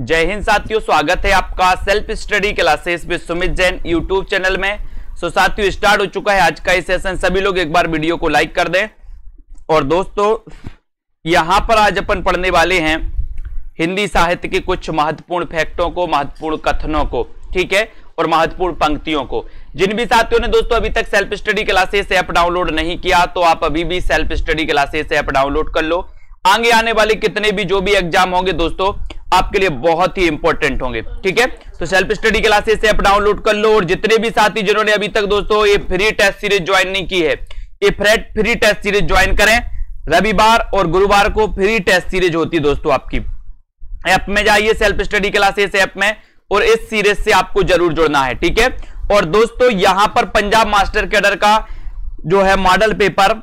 जय हिंद साथियों, स्वागत है आपका self study classes with Sumit Jain YouTube channel में। सो साथियों, स्टार्ट हो चुका है आज का ये सेशन सभी लोग एक बार वीडियो को लाइक कर दें। और दोस्तों, यहाँ पर आज अपन पढ़ने वाले हैं हिंदी साहित्य के कुछ महत्वपूर्ण फैक्टों को, महत्वपूर्ण कथनों को, ठीक है? और महत्वपूर्ण पंक्तियों को। जिन भी साथियों ने दोस्तों अभी तक self study classes app download नहीं किया तो आप अभी भी self study classes app download कर लो। आगे आने वाले कितने भी जो भी एग्ज़ाम होंगे दोस्तों आपके लिए बहुत ही इंपॉर्टेंट होंगे, ठीक है? तो self study classes app download कर लो और जितने भी साथी जिन्होंने अभी तक दोस्तों ये फ्री टेस्ट सीरीज़ ज्वाइन नहीं की है, ये फ्रेट फ्री टेस्ट सीरीज़ ज्वाइन करें। रविवार और गुरुवार को फ्री टेस्ट सीरीज़ होती है दोस्तों आपकी। ऐप में जाइए सेल्फ स्टडी क्लासेस ऐप में और इस सीरीज़ से आपको ज़रूर जुड़ना है, ठीक है? और दोस्तों यहाँ पर पंजाब मास्टर कैडर का जो है मॉडल पेपर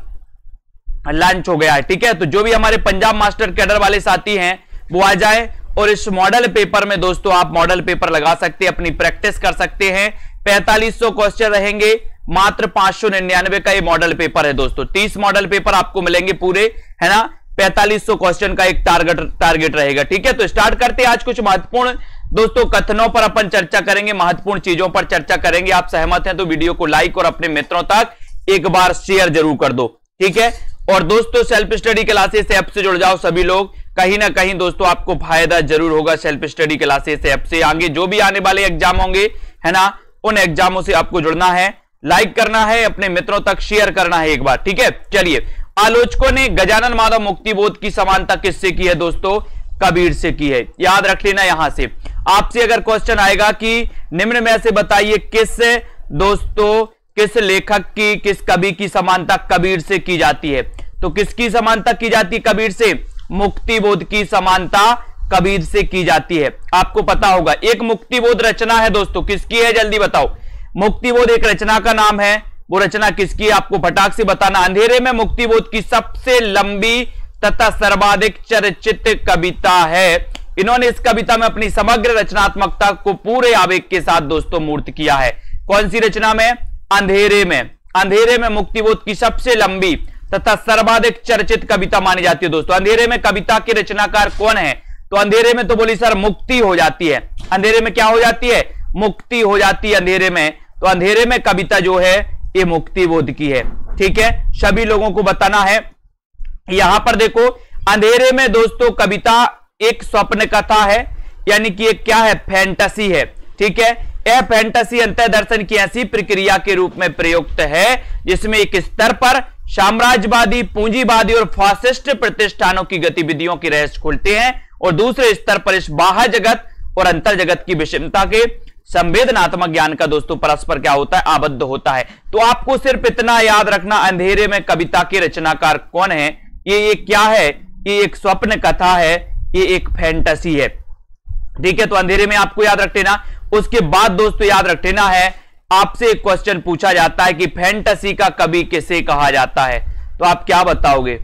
लॉन्च हो गया है, ठीक है? तो जो भी हमारे पंजाब मास्टर कैडर वाले साथी हैं, वो आ जाए और इस मॉडल पेपर में दोस्तों आप मॉडल पेपर लगा सकते हैं, अपनी प्रैक्टिस कर सकते हैं। 4500 क्वेश्चन रहेंगे, मात्र पाँच सौ निन्यानवे का ये मॉडल पेपर है दोस्तों। 30 मॉडल पेपर आपको मिलेंगे पूरे, है ना? 4500 क्वेश्चन का एक टारगेट टारगेट रहेगा, ठीक है? तो स्टार्ट करते हैं आज कुछ महत्वपूर्ण। दोस्तों, कथनों पर अपन चर्चा करेंगे, महत्वपूर्ण चीज़ों पर चर्चा करेंगे। आप सहमत हैं तो वीडियो को लाइक और अपने मित्रों तक एक बार शेयर ज़रूर कर दो, ठीक है? और दोस्तों सेल्फ स्टडी क्लासेस ऐप से जुड़ जाओ सभी लोग। कहीं ना कहीं दोस्तों आपको फ़ायदा ज़रूर होगा सेल्फ स्टडी क्लासेस ऐप से आगे जो भी आने वाले एग्ज़ाम होंगे, है ना, उन एग्जामों से आपको जुड़ना है। लाइक करना है, अपने मित्रों तक शेयर करना है एक बार, ठीक है? चलिए, आलोचकों ने गजानन माधव मुक्ति बोध की समानता किससे की है दोस्तों? कबीर से की है। याद रख लेना यहाँ से। आपसे अगर क्वेश्चन आएगा कि निम्न में से बताइए किस दोस्तों, किस लेखक की, किस कवि की समानता कबीर से की जाती है? तो किसकी समानता की जाती है कबीर से? मुक्ति बोध की समानता कबीर से की जाती है। आपको पता होगा, एक मुक्ति बोध रचना है दोस्तों। किसकी है? जल्दी बताओ। मुक्ति बोध एक रचना का नाम है। वो रचना किसकी है? आपको फटाक से बताना। अंधेरे में मुक्ति बोध की सबसे लंबी तथा सर्वाधिक चर्चित कविता है। इन्होंने इस कविता में अपनी समग्र रचनात्मकता को पूरे आवेग के साथ दोस्तों मूर्त किया है। कौन सी रचना में? अंधेरे में। अंधेरे में मुक्तिबोध की सबसे लंबी तथा सर्वाधिक चर्चित कविता मानी जाती है दोस्तों। अंधेरे में कविता के रचनाकार कौन है? तो अंधेरे में तो बोली, सर, मुक्ति हो जाती है। अंधेरे में क्या हो जाती है? मुक्ति हो जाती है अंधेरे में। तो अंधेरे में कविता जो है, ये मुक्ति बोध की है। ठीक है? सभी लोगों को बताना है। यहाँ पर देखो, अंधेरे में दोस्तों कविता एक स्वप्न कथा है, यानी कि एक क्या है? फैंटसी है। ठीक है? यह फैंटसी अंत दर्शन की ऐसी प्रक्रिया के रूप में प्रयुक्त है, जिसमें एक स्तर पर साम्राज्यवादी, पूंजीवादी और फासिस्ट प्रतिष्ठानों की गतिविधियों की रहस्य खुलते हैं और दूसरे स्तर पर इस बाह्य जगत और अंतर जगत की विषमता के संवेदनात्मक ज्ञान का दोस्तों परस्पर क्या होता है? आबद्ध होता है। तो आपको सिर्फ़ इतना याद रखना, अंधेरे में कविता के रचनाकार कौन है? ये ये क्या है? ये एक स्वप्न कथा है, ये एक फैंटसी है। ठीक है तो अंधेरे में आपको याद रख लेना। उसके बाद दोस्तों याद रख लेना है आपसे एक क्वेश्चन पूछा जाता है कि फैंटसी का कवि किसे कहा जाता है? तो आप क्या बताओगे?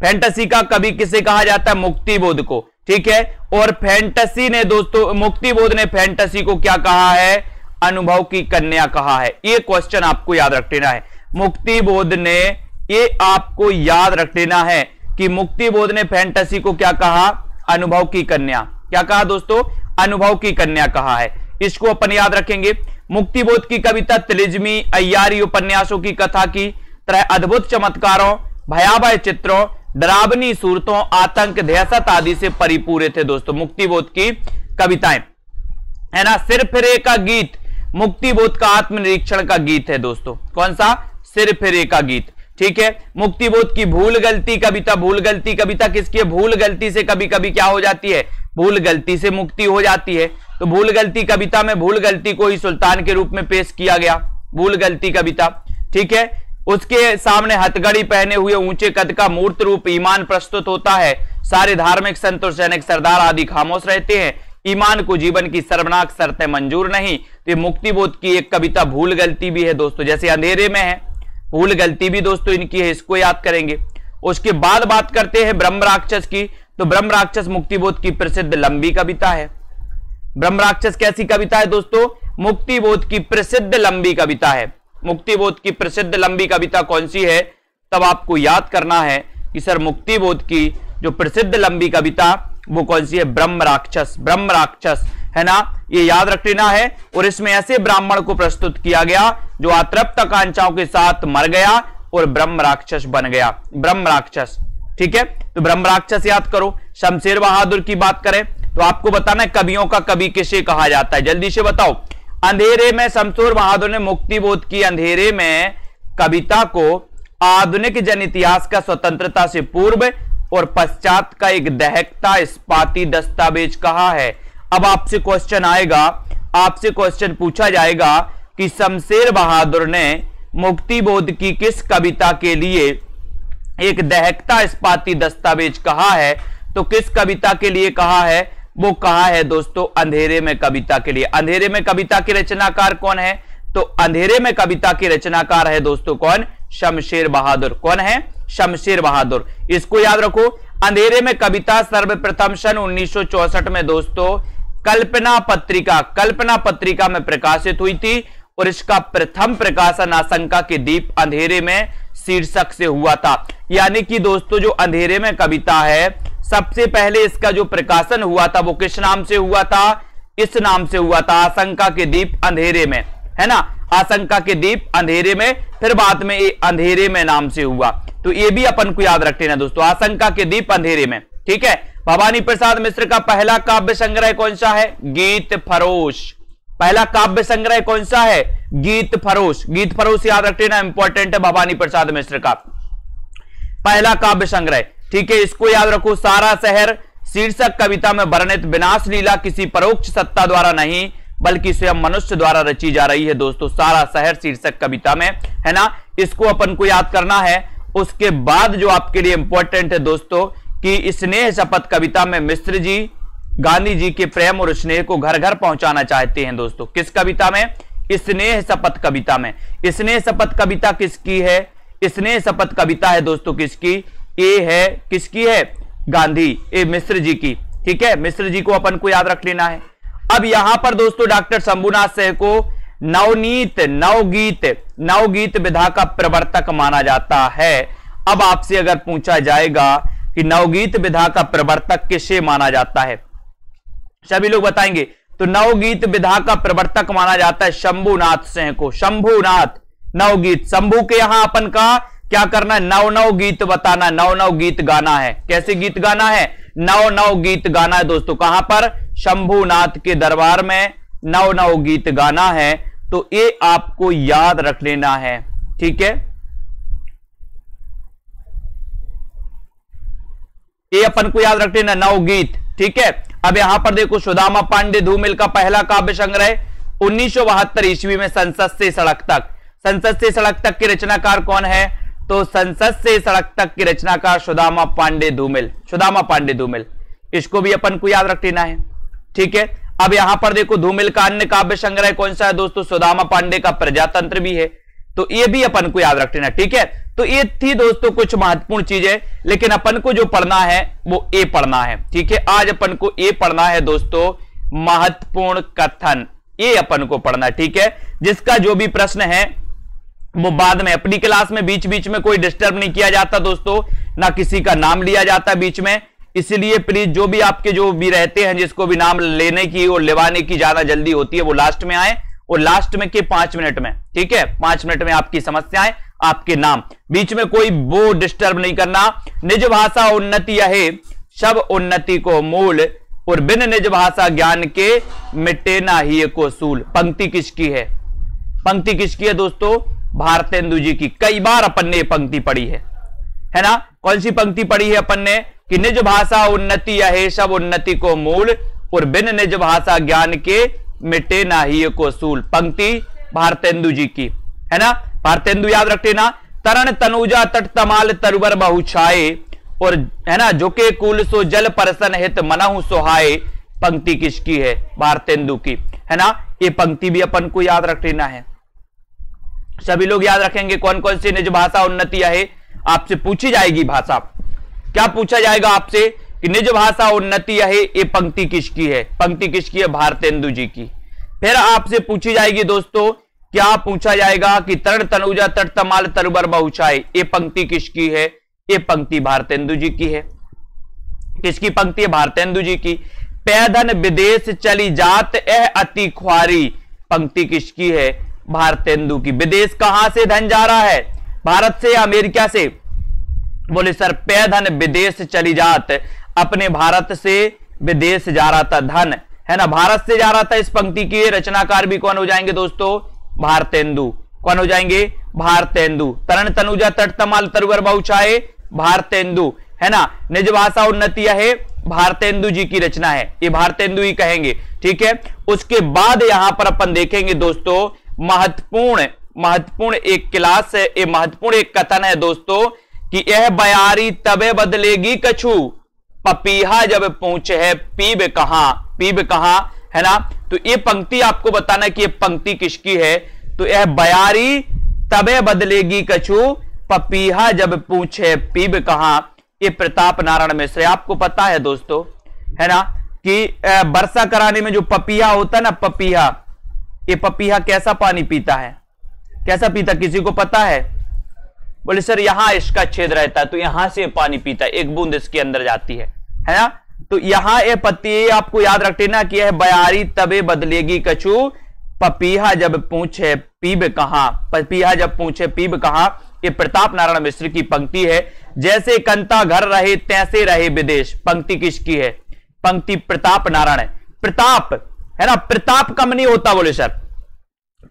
फैंटसी का कवि किसे कहा जाता है? मुक्ति बोध को, ठीक है? और फैंटसी ने दोस्तों मुक्ति बोध ने फैंटसी को क्या कहा है? अनुभव की कन्या कहा है। ये क्वेश्चन आपको याद रख लेना है। मुक्ति बोध ने, ये आपको याद रख लेना है कि मुक्ति बोध ने फैंटसी को क्या कहा? अनुभव की कन्या। क्या कहा दोस्तों? अनुभव की कन्या कहा है। इसको अपन याद रखेंगे। मुक्ति बोध की कविता त्रिजमी अयारी उपन्यासों की कथा की तरह अद्भुत चमत्कारों, भयावह चित्रों, डरावनी सूरतों, आतंक, दहशत आदि से परिपूरे थे दोस्तों मुक्ति बोध की कविताएँ। है ना? सिर फिरे का गीत मुक्ति बोध का आत्मनिरीक्षण का गीत है दोस्तों। कौन सा? सिर फिरे का गीत। ठीक है? मुक्ति बोध की भूल गलती कविता भूल गलती कविता किसकी? है भूल गलती से कभी कभी क्या हो जाती है? भूल गलती से मुक्ति हो जाती है। तो भूल गलती कविता में भूल गलती को ही सुल्तान के रूप में पेश किया गया। भूल गलती कविता ठीक है? उसके सामने हथगड़ी पहने हुए ऊँचे कद का मूर्त रूप ईमान प्रस्तुत होता है। सारे धार्मिक संत और सैनिक सरदार आदि खामोश रहते हैं। ईमान को जीवन की सर्वनाक शर्तें मंजूर नहीं। तो मुक्ति बोध की एक कविता भूल गलती भी है दोस्तों, जैसे अंधेरे में है। भूल गलती भी दोस्तों इनकी है, इसको याद करेंगे। उसके बाद बात करते हैं ब्रह्म राक्षस की। तो ब्रह्म राक्षस मुक्तिबोध की प्रसिद्ध लंबी कविता है। ब्रह्म राक्षस कैसी कविता है दोस्तों? मुक्तिबोध की प्रसिद्ध लंबी कविता है। मुक्तिबोध की प्रसिद्ध लंबी कविता कौन सी है? तब आपको याद करना है कि सर मुक्तिबोध की जो प्रसिद्ध लंबी कविता, वो कौन सी है? ब्रह्म राक्षस ब्रह्म राक्षस। है ना? ये याद रख लेना है। और इसमें ऐसे ब्राह्मण को प्रस्तुत किया गया, जो अतृप्त कांचाओं के साथ मर गया और ब्रह्म राक्षस बन गया। ब्रह्म राक्षस, ठीक है? तो ब्रह्म राक्षस याद करो। शमशेर बहादुर की बात करें तो आपको बताना है, कवियों का कवि किसे कहा जाता है? जल्दी से बताओ। अंधेरे में शमशेर बहादुर ने मुक्ति बोध की। अंधेरे में कविता को आधुनिक जन इतिहास का स्वतंत्रता से पूर्व और पश्चात का एक दहकता इस्पाती दस्तावेज़ कहा है। अब आपसे क्वेश्चन आएगा। आपसे क्वेश्चन पूछा जाएगा कि शमशेर बहादुर ने मुक्ति बोध की किस कविता के लिए एक दहकता इस्पाती दस्तावेज़ कहा है? तो किस कविता के लिए कहा है? वो कहा है दोस्तों, अंधेरे में कविता के लिए। अंधेरे में कविता के रचनाकार कौन है? तो अंधेरे में कविता के रचनाकार है दोस्तों कौन? शमशेर बहादुर। कौन है? शमशेर बहादुर। इसको याद रखो, अंधेरे में कविता सर्वप्रथम सन 1964 में दोस्तों कल्पना पत्रिका कल्पना पत्रिका में प्रकाशित हुई थी और इसका प्रथम प्रकाशन आशंका के दीप अंधेरे में शीर्षक से हुआ था। यानी कि दोस्तों, जो अंधेरे में कविता है, सबसे पहले इसका जो प्रकाशन हुआ था, वो किस नाम से हुआ था? इस नाम से हुआ था आशंका के दीप अंधेरे में। है ना? आशंका के दीप अंधेरे में, फिर बाद में ये अंधेरे में नाम से हुआ। तो ये भी अपन को याद रखते ना दोस्तों, आशंका के दीप अंधेरे में। ठीक है? भवानी प्रसाद मिश्र का पहला काव्य संग्रह कौन सा है? गीत फरोश। पहला काव्य संग्रह कौन सा है? गीत फरोश। गीत फरोश याद रखते ना इंपॉर्टेंट है भवानी प्रसाद मिश्र का। पहला काव्य संग्रह। ठीक है, इसको याद रखो, सारा शहर शीर्षक कविता में वर्णित, विनाश लीला किसी परोक्ष सत्ता द्वारा नहीं, बल्कि स्वयं मनुष्य द्वारा रची जा रही है दोस्तों, सारा शहर शीर्षक कविता में, है ना? इसको अपन को याद करना है। उसके बाद जो आपके लिए इंपॉर्टेंट है दोस्तों कि स्नेह शपथ कविता में मिश्र जी, गांधी जी के प्रेम और स्नेह को घर घर पहुंचाना चाहते हैं दोस्तों। किस कविता में? स्नेह शपथ कविता में। स्नेह शपथ कविता किसकी है? स्नेह शपथ कविता है दोस्तों किसकी? ए है, किसकी है? गांधी। ए मिश्र जी की। ठीक है? मिश्र जी को अपन को याद रख लेना है। अब यहाँ पर दोस्तों डॉक्टर शंभुनाथ सिंह को नवनीत, नवगीत नवगीत विधा का प्रवर्तक माना जाता है। अब आपसे अगर पूछा जाएगा कि नवगीत विधा का प्रवर्तक किसे माना जाता है? सभी लोग बताएँगे तो नवगीत विधा का प्रवर्तक माना जाता है शंभुनाथ सिंह को। शंभुनाथ, नवगीत। शंभु के यहाँ अपन का क्या करना है? नव नव गीत बताना नव नव गीत गाना है। कैसे गीत गाना है? नव नव गीत गाना है दोस्तों, कहाँ पर? शंभुनाथ के दरबार में नव नव गीत गाना है। तो ये आपको याद रख लेना है, ठीक है? ये अपन को याद रख लेना नवगीत ठीक है? अब यहाँ पर देखो सुदामा पांडे धूमिल का पहला काव्य संग्रह उन्नीस सौ बहत्तर ईस्वी में संसद से सड़क तक। संसद से सड़क तक के रचनाकार कौन है? तो संसद से सड़क तक की रचनाकार सुदामा पांडे धूमिल, सुदामा पांडे धूमिल। इसको भी अपन को याद रख लेना है, ठीक है? अब यहाँ पर देखो धूमिल का अन्य काव्य संग्रह कौन सा है दोस्तों? सुदामा पांडे का प्रजातंत्र भी है तो ये भी अपन को याद रख लेना, ठीक है? तो ये थी दोस्तों कुछ महत्वपूर्ण चीज़ें, लेकिन अपन को जो पढ़ना है, वो ए पढ़ना है, ठीक है? आज अपन को ए पढ़ना है दोस्तों, महत्वपूर्ण कथन ये अपन को पढ़ना, ठीक है? जिसका जो भी प्रश्न है, वो बाद में, अपनी क्लास में बीच बीच में कोई डिस्टर्ब नहीं किया जाता दोस्तों, ना किसी का नाम लिया जाता बीच में। इसलिए प्लीज़ जो भी आपके जो भी रहते हैं, जिसको भी नाम लेने की और लेवाने की ज़्यादा जल्दी होती है, वो लास्ट में आए, और लास्ट में के पाँच मिनट में, ठीक है? पाँच मिनट में आपकी समस्याएँ आपके नाम। बीच में कोई वो डिस्टर्ब नहीं करना। निज भाषा उन्नति है सब उन्नति को मूल। और बिन निज भाषा ज्ञान के मिटे ना ही को सूल पंक्ति किसकी है? पंक्ति किसकी है दोस्तों? भारतेंदु जी की। कई बार अपन ने पंक्ति पढ़ी है। है ना? कौन सी पंक्ति पढ़ी है अपन ने? कि निज भाषा उन्नति है सब उन्नति को मूल। और बिन निज भाषा ज्ञान के मिटे ना ही को सूल पंक्ति भारतेंदु जी की। है ना? भारतेंदु याद रखते ना, तरण तनुजा तट तमाल तरवर बहुछाए और, है ना, जो के कुल सो जल परसन हित मनहु सुहाए पंक्ति किसकी है? भारतेंदु की। है ना, ये पंक्ति भी अपन को याद रख लेना है। सभी लोग याद रखेंगे कौन कौन सी निज भाषा उन्नति है। आपसे पूछी जाएगी भाषा। क्या पूछा जाएगा आपसे कि निज भाषा उन्नति है, ये पंक्ति किसकी है? पंक्ति किसकी है? भारतेंदु जी की। फिर आपसे पूछी जाएगी दोस्तों क्या पूछा जाएगा कि तरण तनुजा तट तमाल तरबर बहुचाई ये पंक्ति किसकी है? ये पंक्ति भारतेंदु जी की है। किसकी पंक्ति है? भारतेंदु जी की। पैधन विदेश चली जात एह अति ख्वारी। पंक्ति किसकी है? भारतेंदु की। विदेश कहाँ से धन जा रहा है? भारत से या अमेरिका से? बोले, सर पैधन विदेश चली जात। अपने भारत से विदेश जा रहा था धन। है ना? भारत से जा रहा था इस पंक्ति के। रचनाकार भी कौन हो जाएँगे दोस्तों? भारतेंदु। कौन हो जाएँगे? भारतेंदु। तरण तनुजा तट तमाल तरुवर बहुचाए भारतेंदु। है ना? निज भाषा उन्नति है, भारतेंदु जी की रचना है। ये भारतेंदु ही कहेंगे, ठीक है? उसके बाद यहाँ पर अपन देखेंगे दोस्तों, महत्वपूर्ण महत्वपूर्ण एक क्लास है, ये महत्वपूर्ण एक कथन है दोस्तों, कि यह बयारी तबे बदलेगी कछु, पपीहा जब पहुँचे है, पीब कहा पीब कहा? है ना? तो ये पंक्ति आपको बताना कि ये पंक्ति किसकी है? तो यह बयारी, तबे बदलेगी कछु, पपीहा जब पूछे पीब कहा? ये प्रताप नारायण मिश्र आपको पता है दोस्तों, है ना, कि वर्षा कराने में जो पपीहा होता है ना, पपीहा, ये पपीहा कैसा पानी पीता है? कैसा पीता किसी को पता है? बोले, सर, यहाँ इसका छेद रहता है तो यहाँ से पानी पीता है, एक बूंद इसके अंदर जाती है। है ना? तो यहाँ ये पति आपको याद रखते ना कि यह बयारी तबे बदलेगी कछु। पपीहा जब पूछे, पीब कहा? पपीहा जब पूछे, पीब कहा? ये प्रताप नारायण मिश्र की पंक्ति है। जैसे कंता घर रहे, तैसे रहे विदेश। पंक्ति किसकी है? पंक्ति प्रताप नारायण है। प्रताप, है ना? प्रताप कम नहीं होता बोले, सर।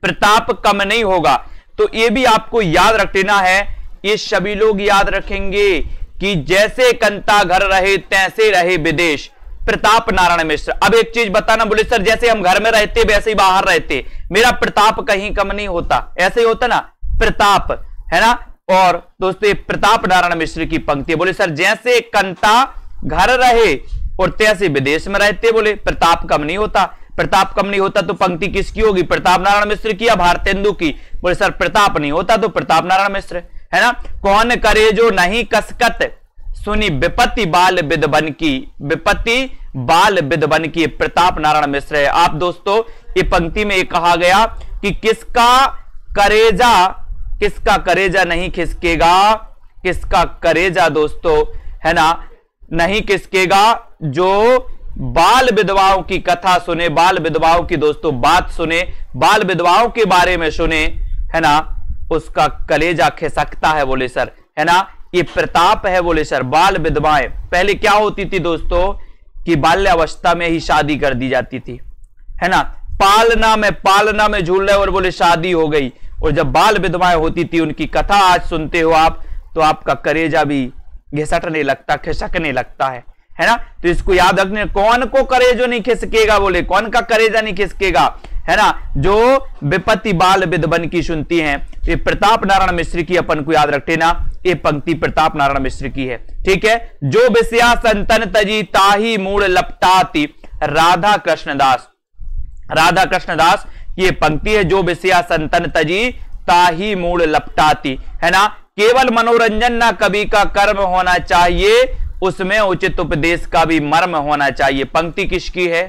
प्रताप कम नहीं होगा। तो ये भी आपको याद रख लेना है। ये सभी लोग याद रखेंगे। कि जैसे कंता घर रहे, तैसे रहे विदेश। प्रताप नारायण मिश्र, अब एक चीज़ बताना बोले सर, जैसे हम घर में रहते, वैसे ही बाहर रहते। मेरा प्रताप कहीं कम नहीं होता। ऐसे ही होता ना, प्रताप, है ना? और दोस्तों प्रताप नारायण मिश्र की पंक्ति बोले, सर, जैसे कंता घर रहे और तैसे विदेश में रहते, बोले, प्रताप कम नहीं होता। प्रताप कम नहीं होता तो पंक्ति किसकी होगी? प्रताप नारायण मिश्र की या भारतेंदु की? बोले, सर, प्रताप नहीं होता तो प्रताप नारायण मिश्र है ना? कौन करे जो नहीं कसकत? सुनी विपत्ति बाल विदबन की, विपत्ति बाल विदबन की प्रताप नारायण मिश्र है। आप दोस्तों, ये पंक्ति में कहा गया कि किसका करेजा किसका करेजा नहीं खिसकेगा? किसका करेजा दोस्तों, है ना? नहीं किसकेगा जो बाल विधवाओं की कथा सुने, बाल विधवाओं की दोस्तों बात सुने, बाल विधवाओं के बारे में सुने, है ना? उसका कलेजा खिसकता है बोले, सर, है ना? ये प्रताप है बोले, सर, बाल विधवाएँ। पहले क्या होती थी दोस्तों? कि बाल्यावस्था में ही शादी कर दी जाती थी। है ना? पालना में पालना में झूल रहे और बोले, शादी हो गई। और जब बाल विधवाएँ होती थी, उनकी कथा आज सुनते हो आप तो आपका करेजा भी घिसटने लगता, खिसकने लगता है। है ना? तो इसको याद रखने, कौन को करेजो नहीं खिसकेगा बोले? कौन का करेजा नहीं खिसकेगा? है ना? जो विपत्ति बाल विधबन की सुनती हैं, ये प्रताप नारायण मिश्र की अपन को याद रखते ना, ये पंक्ति प्रताप नारायण मिश्र की है। ठीक है? जो विषया संतन तजी ताही मूड लपटाती, राधा कृष्णदास राधा कृष्णदास ये पंक्ति है, जो विषया संतन तजी ताही मूल लपटाती। है ना? केवल मनोरंजन ना कवि का कर्म होना चाहिए, उसमें उचित उपदेश का भी मर्म होना चाहिए। पंक्ति किसकी है?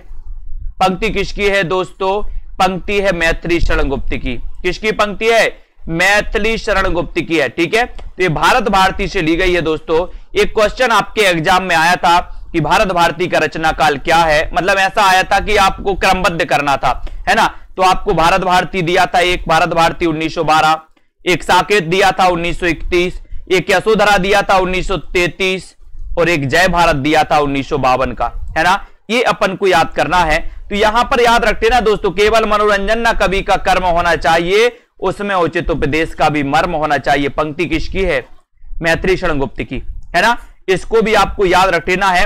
पंक्ति किसकी है दोस्तों? पंक्ति है मैथिली शरण गुप्त की। किसकी पंक्ति है? मैथिली शरण गुप्त की है, ठीक है? तो ये भारत भारती से ली गई है दोस्तों। एक क्वेश्चन आपके एग्ज़ाम में आया था कि भारत भारती का रचना काल क्या है? मतलब ऐसा आया था कि आपको क्रमबद्ध करना था, है ना? तो आपको भारत भारती दिया था एक, भारत भारती 1912 एक साकेत दिया था 1931 एक यशोधरा दिया था 1933 और एक जय भारत दिया था उन्नीस सौ बावन का, है ना? ये अपन को याद करना है। तो यहाँ पर याद रखते ना दोस्तों, केवल मनोरंजन ना कवि का कर्म होना चाहिए, उसमें उचित उपदेश का भी मर्म होना चाहिए। पंक्ति किसकी है? मैत्री शरण गुप्त की, है ना? इसको भी आपको याद रख लेना है।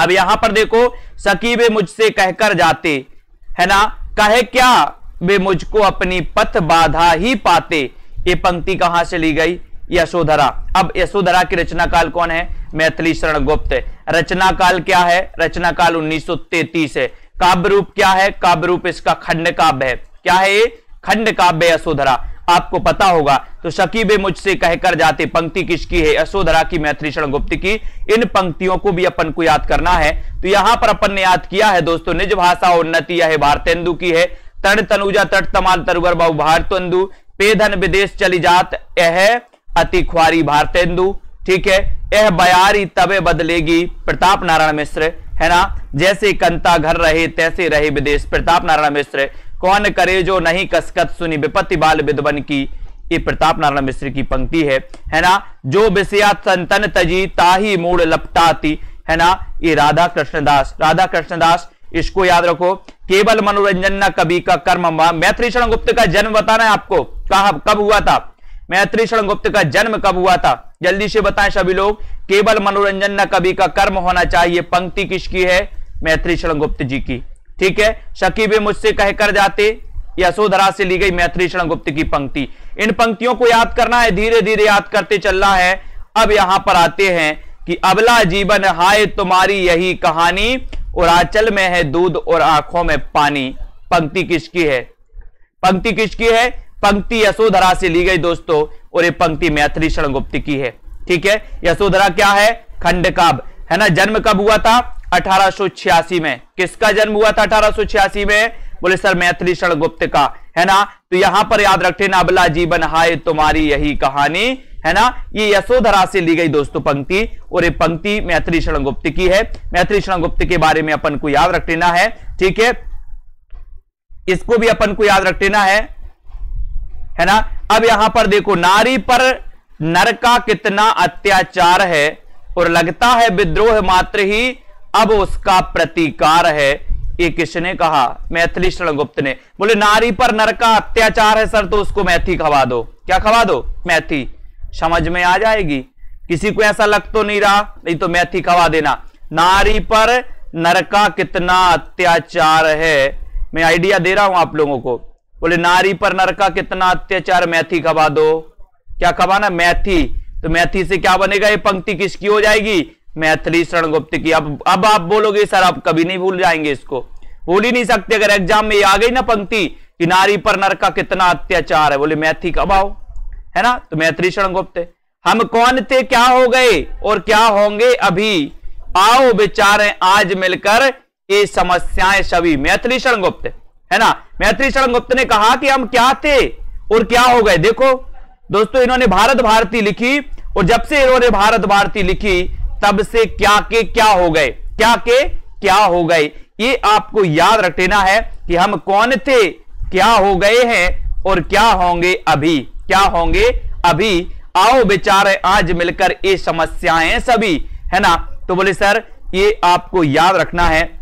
अब यहाँ पर देखो सकी वे मुझसे कहकर जाते, है ना? कहे क्या वे मुझको अपनी पथ बाधा ही पाते? ये पंक्ति कहाँ से ली गई? यशोधरा। अब यशोधरा की रचना काल कौन है? मैथिली शरण गुप्त। रचना काल क्या है? रचना काल 1933 है। काव्य रूप क्या है? काव्य रूप इसका खंड काव्य है। क्या है ये? खंड काव्य यशोधरा। आपको पता होगा तो शकीबे मुझसे कहकर जाते, पंक्ति किसकी है? यशोधरा की, मैथिली शरण गुप्त की। इन पंक्तियों को भी अपन को याद करना है। तो यहाँ पर अपन ने याद किया है दोस्तों, निज भाषा उन्नति यह भारतेंदु की है। तण तनुजा तट तमाल तरुगर बहु भारतेंदु पेधन विदेश चली जात, यह अति खुआरी भारतेंदु ठीक है? यह बयारी तबे बदलेगी, प्रताप नारायण मिश्र है ना? जैसे कंता घर रहे, तैसे रहे विदेश। प्रताप नारायण मिश्र कौन करे जो नहीं कसकत सुनी विपत्ति बाल विद्वन की? ये प्रताप नारायण मिश्र की पंक्ति है है ना? जो विषया संतन तजी, ताही मूड लपटाती, है ना? ये राधा कृष्णदास राधा कृष्णदास, इसको याद रखो, केवल मनोरंजन न कवि का कर्म। मैत्री शरण गुप्त का जन्म बताना है आपको। कहा कब हुआ था? मैत्री शरण गुप्त का जन्म कब हुआ था? जल्दी से बताएँ सभी लोग। केवल मनोरंजन न कवि का कर्म होना चाहिए। पंक्ति किसकी है? मैत्री शरण गुप्त जी की। ठीक है? शकीबे मुझसे कहकर जाते। यशोधरा से ली गई मैत्री शरण गुप्त की पंक्ति। इन पंक्तियों को याद करना है धीरे धीरे याद करते चल रहा है। अब यहाँ पर आते हैं कि अबला जीवन, हाय तुम्हारी यही कहानी। और आंचल में है दूध और आँखों में पानी। पंक्ति किसकी है? पंक्ति किसकी है? पंक्ति यशोधरा से ली गई दोस्तों, और ये पंक्ति मैथिली शरण गुप्त की है। ठीक है? यशोधरा क्या है? खंडकाब। है ना? जन्म कब हुआ था? 1886 में। किसका जन्म हुआ था 1886 में? बोले, सर, मैथिली शरण गुप्त का। है ना? तो यहाँ पर याद रखे ना अबला जीवन हाय तुम्हारी यही कहानी। है ना? ये यशोधरा से ली गई दोस्तों पंक्ति, और ये पंक्ति मैत्री शरण गुप्त की है। मैत्री शरण गुप्त के बारे में अपन को याद रख लेना है। ठीक है? इसको भी अपन को याद रख लेना है। है ना? अब यहाँ पर देखो, नारी पर नर का कितना अत्याचार है और लगता है विद्रोह मात्र ही अब उसका प्रतिकार है। ये किसने कहा? मैथिली शरण गुप्त ने। बोले, नारी पर नर का अत्याचार है सर तो उसको मैथी खवा दो। क्या खवा दो? मैथी। समझ में आ जाएगी? किसी को ऐसा लग तो नहीं रहा, नहीं तो मैथी खवा देना। नारी पर नर का कितना अत्याचार है। मैं आइडिया दे रहा हूँ आप लोगों को। बोले, नारी पर नर का कितना अत्याचार, मैथी खवा दो। क्या खवाना मैथी। तो मैथी से क्या बनेगा? ये पंक्ति किसकी हो जाएगी? मैथिली शरण गुप्त की। अब अब आप बोलोगे, सर, आप कभी नहीं भूल जाएँगे इसको। भूल ही नहीं सकते। अगर एग्ज़ाम में आ गई ना पंक्ति कि नारी पर नर का कितना अत्याचार है, बोले, मैथी कब आओ है ना? तो मैथिली शरण गुप्त हम कौन थे? क्या हो गए? और क्या होंगे अभी? आओ विचारे आज मिलकर ये समस्याएँ सभी। मैथिली शरण गुप्त है ना? मैत्री शरण गुप्त ने कहा कि हम क्या थे और क्या हो गए? देखो, दोस्तों, इन्होंने भारत भारती लिखी और जब से इन्होंने भारत भारती लिखी, तब से क्या के क्या हो गए? क्या के क्या हो गए? ये आपको याद रख लेना है कि हम कौन थे, क्या हो गए हैं और क्या होंगे अभी। क्या होंगे अभी? आओ बेचारे, आज मिलकर ये समस्याएँ सभी, है ना? तो बोले, सर, ये आपको याद रखना है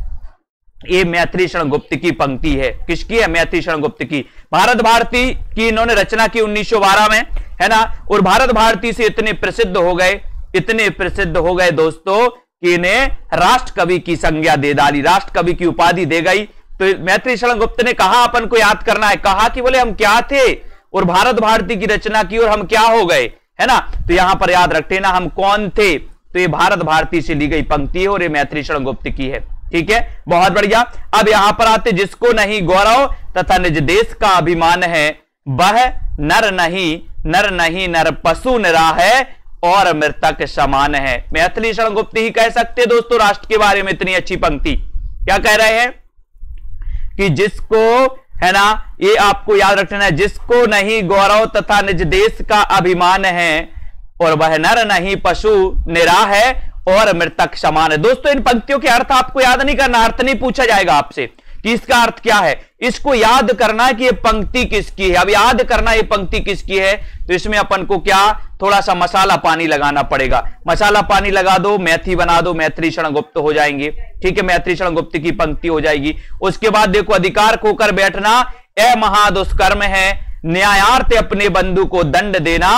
ये मैत्री शरण गुप्त की पंक्ति है। किसकी है मैत्री शरण गुप्त की? भारत भारती की इन्होंने रचना की 1912 में, है ना? और भारत भारती से इतने प्रसिद्ध हो गए, इतने प्रसिद्ध हो गए दोस्तों कि इन्हें राष्ट्र कवि की संज्ञा दे डाली राष्ट्र कवि की उपाधि दे गई। तो मैत्री शरण गुप्त ने कहा, अपन को याद करना है। कहा कि बोले, हम क्या थे? और भारत भारती की रचना की, और हम क्या हो गए? है ना? तो यहाँ पर याद रखते ना, हम कौन थे? तो ये भारत भारती से ली गई पंक्ति है और ये मैत्री शरण गुप्त की है। ठीक है? बहुत बढ़िया। अब यहाँ पर आते जिसको नहीं गौरव तथा निज देश का अभिमान है, वह नर नहीं नर नहीं, नर पशु निरा है और मृतक समान है। मैथिली शरण गुप्त ही कह सकते दोस्तों, राष्ट्र के बारे में इतनी अच्छी पंक्ति। क्या कह रहे हैं? कि जिसको, है ना, ये आपको याद रखना है, जिसको नहीं गौरव तथा निज देश का अभिमान है और वह नर नहीं, पशु निरा है और मृतक समान है। दोस्तों, इन पंक्तियों के अर्थ आपको याद नहीं करना, अर्थ नहीं पूछा जाएगा आपसे कि इसका अर्थ क्या है। इसको याद करना है कि ये पंक्ति किसकी है। अब याद करना ये पंक्ति किसकी है तो इसमें अपन को क्या थोड़ा सा मसाला पानी लगाना पड़ेगा। मसाला पानी लगा दो, मैथी बना दो मैत्री क्षण गुप्त हो जाएँगे। ठीक है मैत्री क्षण गुप्त की पंक्ति हो जाएगी। उसके बाद देखो, अधिकार खोकर बैठना ए महादुष्कर्म है। न्यायार्थ अपने बंधु को दंड देना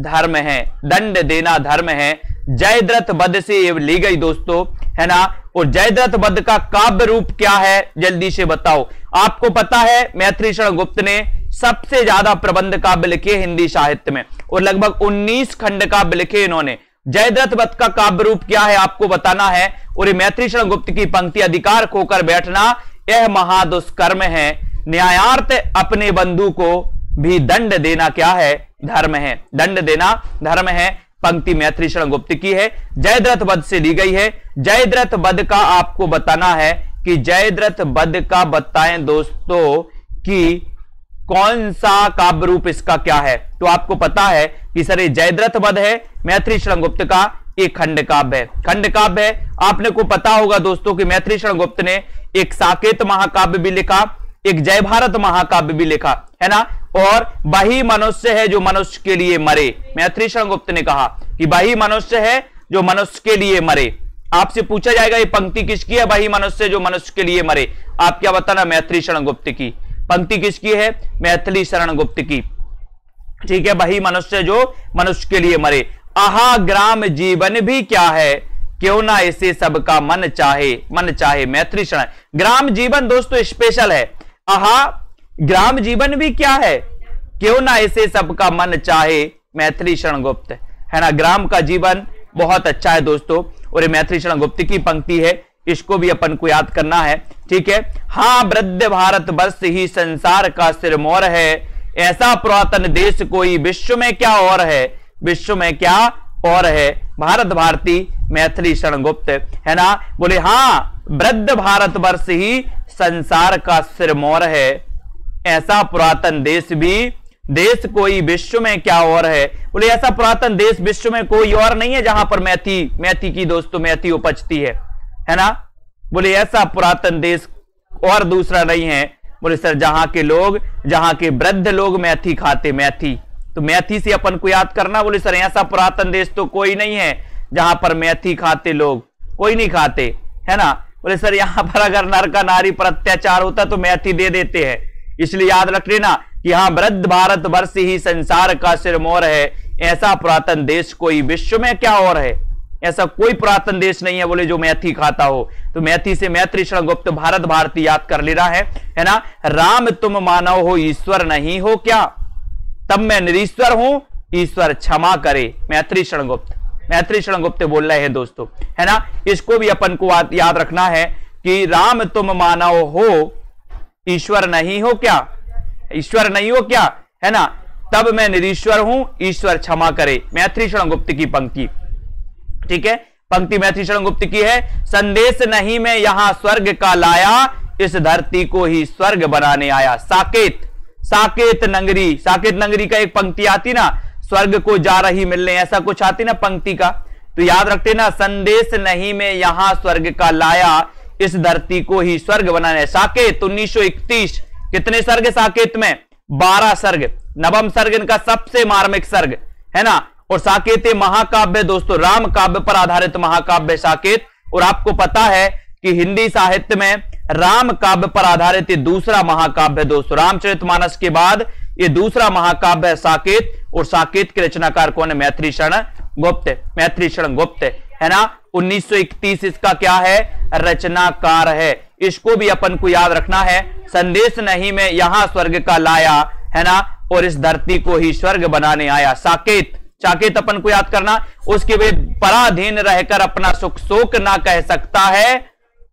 धर्म है। दंड देना धर्म है। जयद्रथ बद से ये ली गई दोस्तों, है ना? और जयद्रथ बद का काव्य रूप क्या है? जल्दी से बताओ। आपको पता है मैत्री शरण गुप्त ने सबसे ज़्यादा प्रबंध काव्य लिखे हिंदी साहित्य में, और लगभग 19 खंड काव्य लिखे इन्होंने। जयद्रथ बद का काव्य रूप क्या है? आपको बताना है, और मैत्री शरण गुप्त की पंक्ति अधिकार खोकर बैठना, यह महादुष्कर्म है। न्यायार्थ अपने बंधु को भी दंड देना क्या है? धर्म है। दंड देना धर्म है। पंक्ति मैत्री शरण गुप्त की है। जयद्रथ बद से ली गई है। जयद्रथ बद का आपको बताना है कि जयद्रथ बद का बताएँ दोस्तों कि कौन सा काव्य रूप इसका क्या है। तो आपको पता है कि सर ये जयद्रथ बद है, मैत्री शरण गुप्त का एक खंड काव्य है। खंड काव्य है। आपने को पता होगा दोस्तों कि मैत्री शरण गुप्त ने एक साकेत महाकाव्य भी लिखा, एक जय भारत महाकाव्य भी लिखा, है ना? और वही मनुष्य है जो मनुष्य के लिए मरे। मैत्री शरण गुप्त ने कहा कि वही मनुष्य है जो मनुष्य के लिए मरे। आपसे पूछा जाएगा, ये पंक्ति किसकी है? वही मनुष्य जो मनुष्य के लिए मरे। आप क्या बताना मैत्री शरण गुप्त की? पंक्ति किसकी है? मैथिली शरण गुप्त की। ठीक है, वही मनुष्य जो मनुष्य के लिए मरे। आहा, ग्राम जीवन भी क्या है? क्यों ना इसे सबका मन चाहे मन चाहे, मैत्री शरण ग्राम जीवन दोस्तों स्पेशल है। आहा ग्राम जीवन भी क्या है? क्यों ना इसे सबका मन चाहे? मैथिली शरण गुप्त। है ना, ग्राम का जीवन बहुत अच्छा है दोस्तों, और ये मैथिली शरण गुप्त की पंक्ति है। इसको भी अपन को याद करना है, ठीक है? हाँ वृद्ध भारत वर्ष ही संसार का सिरमौर है। ऐसा पुरातन देश कोई विश्व में क्या और है? विश्व में क्या और है? भारत भारती मैथिली शरण गुप्त। है ना? बोले हाँ वृद्ध भारत वर्ष ही संसार का सिरमौर है। ऐसा पुरातन देश भी, देश कोई विश्व में क्या और है? बोले, ऐसा पुरातन देश विश्व में कोई और नहीं है जहाँ पर मैथी मैथी की दोस्तों मैथी उपजती है। है ना? बोले, ऐसा पुरातन देश और दूसरा नहीं है। बोले, सर, जहाँ के लोग, जहाँ के वृद्ध लोग मैथी खाते, मैथी। तो मैथी से अपन को याद करना, बोले, सर, ऐसा पुरातन देश तो कोई नहीं है जहाँ पर मैथी खाते लोग, कोई नहीं खाते। है ना? बोले, सर, यहाँ पर अगर नर का नारी पर अत्याचार होता तो मैथी दे देते हैं। इसलिए याद रख लेना कि हाँ वृद्ध भारत वर्ष ही संसार का सिरमौर है। ऐसा पुरातन देश कोई विश्व में क्या और है? ऐसा कोई पुरातन देश नहीं है, बोले, जो मैथी खाता हो। तो मैथी से मैत्री गुप्त भारत भारती याद कर ले रहा है है ना? राम तुम मानव हो, ईश्वर नहीं हो क्या? तब मैं निरीश्वर हूँ, ईश्वर क्षमा करे। मैत्री गुप्त मैत्री गुप्त बोल रहे हैं दोस्तों, है ना? इसको भी अपन को याद रखना है कि राम तुम मानव हो ईश्वर नहीं हो क्या? ईश्वर नहीं हो क्या? है ना? तब मैं निरीश्वर हूँ, ईश्वर क्षमा करे। मैथ्री मैत्री गुप्त की पंक्ति। ठीक है? पंक्ति मैथ्री मैत्री गुप्त की है। संदेश नहीं मैं यहाँ स्वर्ग का लाया, इस धरती को ही स्वर्ग बनाने आया। साकेत साकेत नगरी। साकेत नगरी का एक पंक्ति आती ना, स्वर्ग को जा रही मिलने, ऐसा कुछ आती ना पंक्ति का? तो याद रखते ना, संदेश नहीं मैं यहाँ स्वर्ग का लाया इस धरती को ही स्वर्ग बनाने। साकेत 1931 कितने सर्ग साकेत में? 12 सर्ग। नवम सर्ग इनका सबसे मार्मिक सर्ग, है ना? और साकेत महाकाव्य, दोस्तों, राम काव्य पर आधारित महाकाव्य साकेत। और आपको पता है कि हिंदी साहित्य में राम काव्य पर आधारित दूसरा महाकाव्य, दोस्तों रामचरितमानस के बाद ये दूसरा महाकाव्य साकेत। और साकेत के रचनाकार कौन है? मैत्री शरण गुप्त मैत्री शरण गुप्त है ना? 1931 इसका क्या है? रचनाकार है। इसको भी अपन को याद रखना है। संदेश नहीं में यहाँ स्वर्ग का लाया, है ना? और इस धरती को ही स्वर्ग बनाने आया। साकेत चाकेत अपन को याद करना। उसके वे पराधीन रहकर अपना सुख शोक ना कह सकता है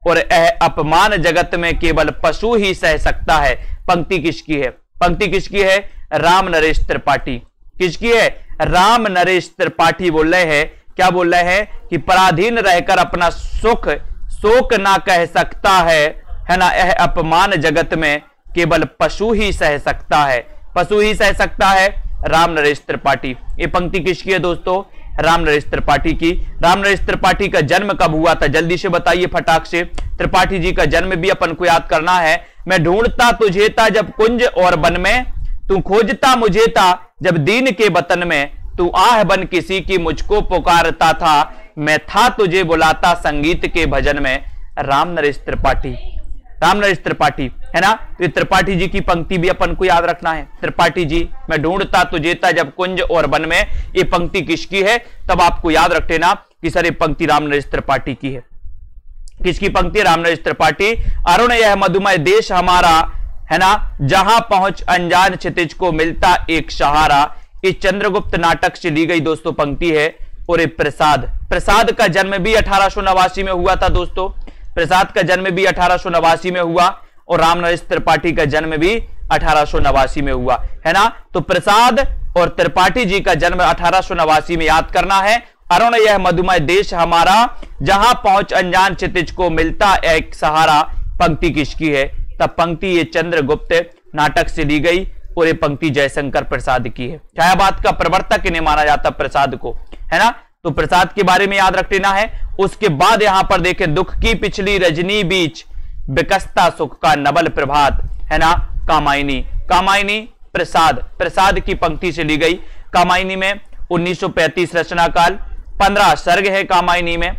और अपमान जगत में केवल पशु ही सह सकता है। पंक्ति किसकी है? पंक्ति किसकी है? राम नरेश त्रिपाठी। किसकी है? राम नरेश त्रिपाठी बोल रहे हैं। क्या बोल रहे हैं कि पराधीन रहकर अपना सुख, शोक ना कह सकता है है ना? यह अपमान जगत में केवल पशु ही सह सकता है। पशु ही सह सकता है? राम नरेश त्रिपाठी। ये पंक्ति किसकी है दोस्तों? राम नरेश त्रिपाठी की। राम नरेश त्रिपाठी का जन्म कब हुआ था? जल्दी से बताइए फटाक से। त्रिपाठी जी का जन्म भी अपन को याद करना है। मैं ढूंढता तुझे था जब कुंज और बन में, तू खोजता मुझे था जब दीन के वतन में। तू आह बन किसी की मुझको पुकारता था। मैं था तुझे बुलाता संगीत के भजन में। राम नरेश त्रिपाठी। राम नरेश त्रिपाठी, है ना? तो त्रिपाठी जी की पंक्ति भी अपन को याद रखना है। त्रिपाठी जी, मैं ढूंढता तुझेता जब कुंज और वन में। ये पंक्ति किसकी है? तब आपको याद रख लेना कि सर, ये पंक्ति राम नरेश त्रिपाठी की है। किसकी पंक्ति? राम नरेश त्रिपाठी। अरुण यह मधुमय देश हमारा, है ना? जहाँ पहुँच अनजान क्षितिज को मिलता एक सहारा। इस चंद्रगुप्त नाटक से ली गई दोस्तों पंक्ति है और प्रसाद। प्रसाद का जन्म भी अठारह में हुआ था दोस्तों। प्रसाद का जन्म भी अठारह में हुआ और राम नरेश त्रिपाठी का जन्म भी अठारह में हुआ। है ना? तो प्रसाद और त्रिपाठी जी का जन्म अठारह में याद करना है। अरुण, यह मधुमय देश हमारा, जहाँ पहुँच अनजान क्षितिज को मिलता एक सहारा। पंक्ति किसकी है? तब पंक्ति ये चंद्रगुप्त नाटक से ली गई। और ये पंक्ति जयशंकर प्रसाद की है। छायाबाद का प्रवर्तक इन्हें माना जाता प्रसाद को, है ना? तो प्रसाद के बारे में याद रख लेना है। उसके बाद यहाँ पर देखें, दुख की पिछली रजनी बीच विकसता सुख का नबल प्रभात, है ना? कामायनी कामायनी प्रसाद प्रसाद की पंक्ति से ली गई। कामायनी में 1935 रचना काल पंद्रह सर्ग है कामायनी में।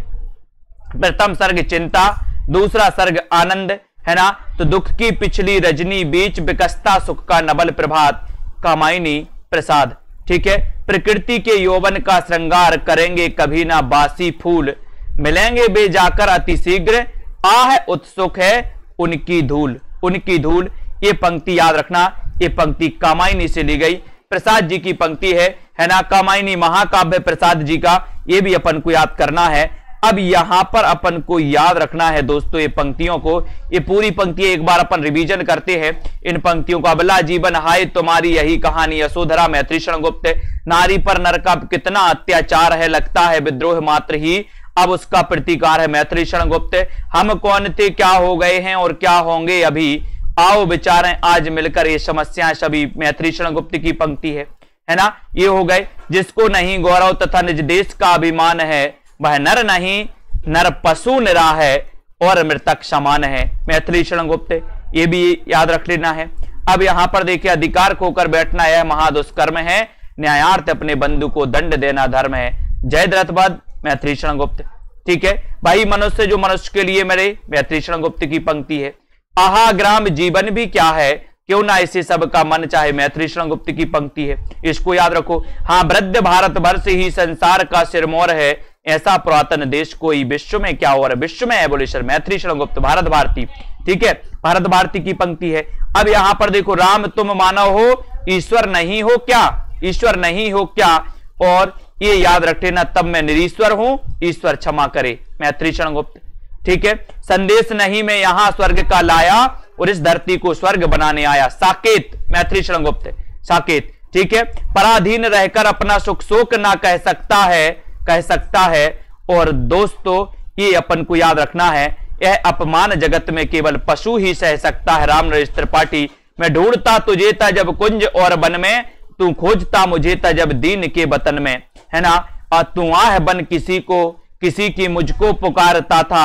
प्रथम सर्ग चिंता, दूसरा सर्ग आनंद है ना? तो दुख की पिछली रजनी बीच विकसता सुख का नबल प्रभात, कामायनी प्रसाद। ठीक है? प्रकृति के यौवन का श्रृंगार करेंगे कभी ना बासी फूल। मिलेंगे बे जाकर अति शीघ्र आह उत्सुक है उनकी धूल। उनकी धूल, ये पंक्ति याद रखना, ये पंक्ति कामायनी से ली गई। प्रसाद जी की पंक्ति है है ना? कामायनी महाकाव्य प्रसाद जी का, ये भी अपन को याद करना है। अब यहाँ पर अपन को याद रखना है दोस्तों, ये पंक्तियों को। ये पूरी पंक्ति एक बार अपन रिवीजन करते हैं। इन पंक्तियों को, अबला जीवन हाय तुम्हारी, यही कहानी यशोधरा मैत्री गुप्त नारी पर नर का कितना अत्याचार है, लगता है विद्रोह मात्र ही। अब उसका प्रतिकार है मैत्री गुप्त हम कौन थे, क्या हो गए हैं और क्या होंगे अभी? आओ विचारें, आज मिलकर ये समस्याएँ सभी। मैत्री गुप्त की पंक्ति है। है ना? ये हो गए। जिसको नहीं गौरव तथा निज देश का अभिमान है वह नर नहीं, नर पशु निरा है और मृतक समान है। मैथिली शरण गुप्त, ये भी याद रख लेना है। अब यहाँ पर देखिए, अधिकार खोकर बैठना यह महादुष्कर्म है। न्यायार्थ अपने बंधु को दंड देना धर्म है। जय द्रथबद मैत्री गुप्त। ठीक है? भाई मनुष्य जो मनुष्य के लिए मेरे मैत्री गुप्त की पंक्ति है। आहा ग्राम जीवन भी क्या है? क्यों ना इसे सब का मन चाहे मैथिली मैत्री गुप्त की पंक्ति है। इसको याद रखो हाँ वृद्ध भारत वर्ष ही संसार का सिरमौर है। ऐसा पुरातन देश कोई विश्व में क्या हो रहा है विश्व में एबोलिशन मैत्री गुप्त, भारत भारती। ठीक है? भारत भारती की पंक्ति है। अब यहाँ पर देखो, राम तुम मानव हो, ईश्वर नहीं हो क्या? ईश्वर नहीं हो क्या? और ये याद रखे ना, तब मैं निरीश्वर हूँ, ईश्वर क्षमा करे। मैत्री गुप्त। ठीक है? संदेश नहीं मैं यहाँ स्वर्ग का लाया, और इस धरती को स्वर्ग बनाने आया। साकेत, मैत्री गुप्त। साकेत। ठीक है? पराधीन रहकर अपना सुख शोक ना कह सकता है कह सकता है। और दोस्तों, ये अपन को याद रखना है, यह अपमान जगत में केवल पशु ही सह सकता है। राम नरेश त्रिपाठी, मैं ढूंढता तुझे था जब कुंज और बन में, तू खोजता मुझे था जब दीन के बतन में। है ना? तू आह बन किसी को, किसी की मुझको पुकारता था।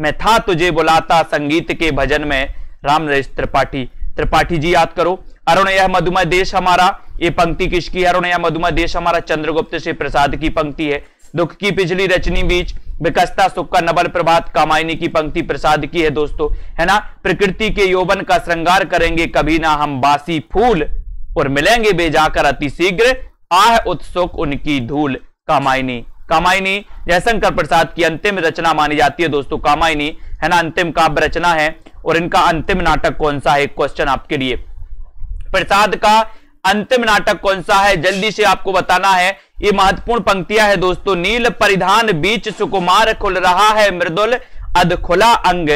मैं था तुझे बुलाता संगीत के भजन में। राम नरेश त्रिपाठी त्रिपाठी जी याद करो, अरुण यह मधुमय देश हमारा। ये पंक्ति किसकी अरुण यह मधुमय देश हमारा। चंद्रगुप्त से प्रसाद की पंक्ति है। दुख की पिछली रचनी बीच विकसता सुख का नबल प्रभात, कामायनी की पंक्ति प्रसाद की है दोस्तों। है ना? प्रकृति के यौवन का श्रृंगार करेंगे कभी ना हम बासी फूल, और मिलेंगे बेजाकर अति शीघ्र आह उत्सुक उनकी धूल। कामायनी कामायनी, जयशंकर प्रसाद की अंतिम रचना मानी जाती है दोस्तों, कामायनी। है ना? अंतिम काव्य रचना है, और इनका अंतिम नाटक कौन सा है? क्वेश्चन आपके लिए। प्रसाद का अंतिम नाटक कौन सा है? जल्दी से आपको बताना है। ये महत्वपूर्ण पंक्तियाँ है दोस्तों। नील परिधान बीच सुकुमार खुल रहा है मृदुल, अध खुला अंग,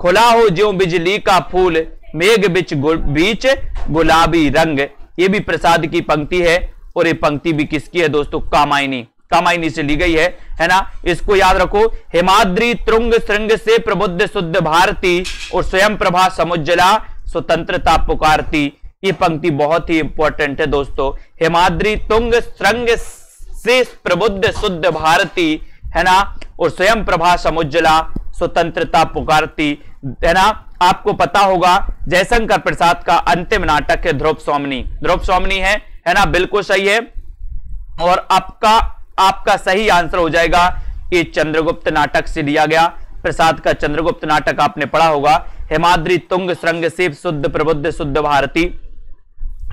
खुला हो जो बिजली का फूल, मेघ बिच बीच गुलाबी रंग। ये भी प्रसाद की पंक्ति है, और ये पंक्ति भी किसकी है दोस्तों? कामायनी। कामायनी से ली गई है है ना? इसको याद रखो, हिमाद्री त्रुंग श्रृंग से प्रबुद्ध शुद्ध भारती, और स्वयं प्रभा समुज्जला स्वतंत्रता पुकारती। ये पंक्ति बहुत ही इंपॉर्टेंट है दोस्तों। हिमाद्री तुंग श्रृंग से प्रबुद्ध शुद्ध भारती, है ना? और स्वयं प्रभा समुज्जला स्वतंत्रता पुकारती, है ना? आपको पता होगा, जयशंकर प्रसाद का अंतिम नाटक है ध्रुव स्वामिनी। ध्रुव स्वामिनी है है ना? बिल्कुल सही है। और आपका आपका सही आंसर हो जाएगा, ये चंद्रगुप्त नाटक से लिया गया। प्रसाद का चंद्रगुप्त नाटक आपने पढ़ा होगा। हेमाद्री तुंग श्रृंग शिव शुद्ध प्रबुद्ध शुद्ध भारती।